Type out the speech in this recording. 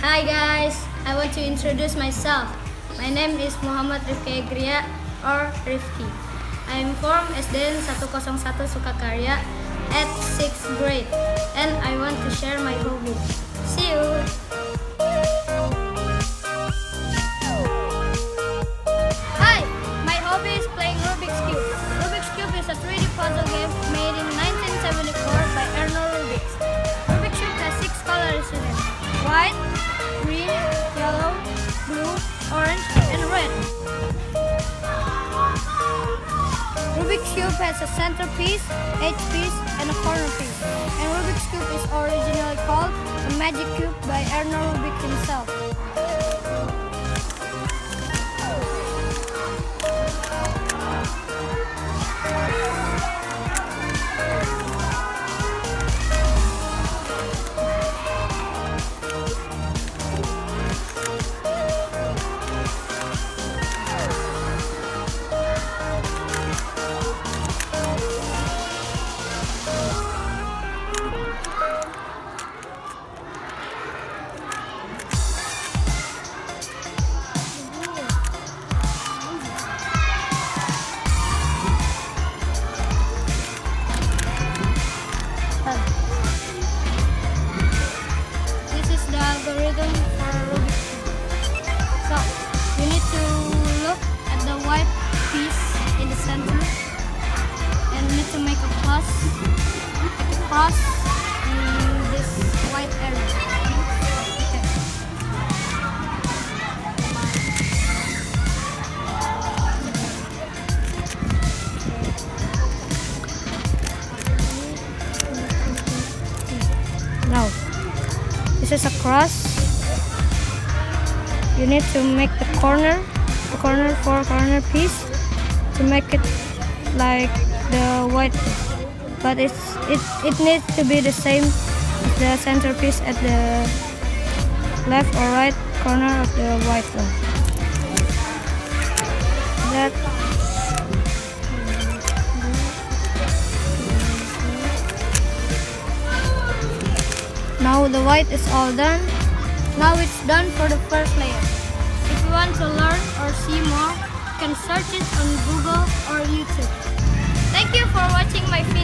Hi guys, I want to introduce myself. My name is Muhammad Rifki Egria or Rifki. I am from SDN 101 Sukakarya at 6th grade and I want to share Cube has a centerpiece, edge piece, and a corner piece. And Rubik's Cube is originally called the Magic Cube by Erno Rubik himself. Make a this white area. Now, this is a cross. You need to make the corner, the corner four corner piece to make it like the white, but it's it it needs to be the same as the centerpiece at the left or right corner of the white one. That Now the white is all done. Now it's done for the first layer. If you want to learn or see more, you can search it on Google or YouTube. Thank you for watching my video.